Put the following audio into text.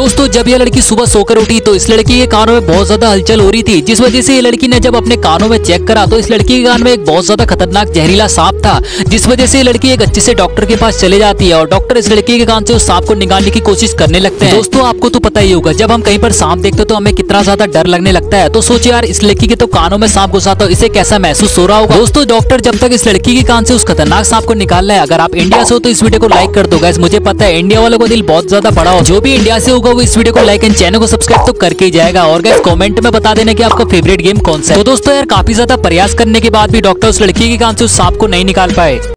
दोस्तों, जब यह लड़की सुबह सोकर उठी तो इस लड़की के कानों में बहुत ज़्यादा हलचल हो रही थी, जिस वजह से ये लड़की ने जब अपने कानों में चेक करा तो इस लड़की के कान में एक बहुत ज़्यादा खतरनाक जहरीला सांप था, जिस वजह से ये लड़की एक अच्छे से डॉक्टर के पास चले जाती है, और डॉक्टर इस लड़की के कान से उस सांप को निकालने की कोशिश करने लगते हैं। दोस्तों, आपको तो पता ही होगा, जब हम कहीं पर सांप देखते तो हमें कितना ज़्यादा डर लगने लगता है। तो सोचिए यार, इस लड़की के तो कानों में सांप घुसा तो इसे कैसा महसूस हो रहा होगा? दोस्तों, डॉक्टर जब तक इस लड़की के कान से उस खतरनाक सांप को निकाल है, अगर आप इंडिया से हो तो इस वीडियो को लाइक कर दो। गैस मुझे पता है, इंडिया वालों का दिल बहुत ज़्यादा बड़ा हो। जो भी इंडिया से होगा वो इस वीडियो को लाइक एंड चैनल को सब्सक्राइब तो करके ही जाएगा। और गैस कमेंट में बता देना कि आपका फेवरेट गेम कौन सा है। तो दोस्तों यार, काफ़ी ज़्यादा प्रयास करने के बाद भी डॉक्टर उस लड़की के कान से उस सांप को नहीं निकाल पाए।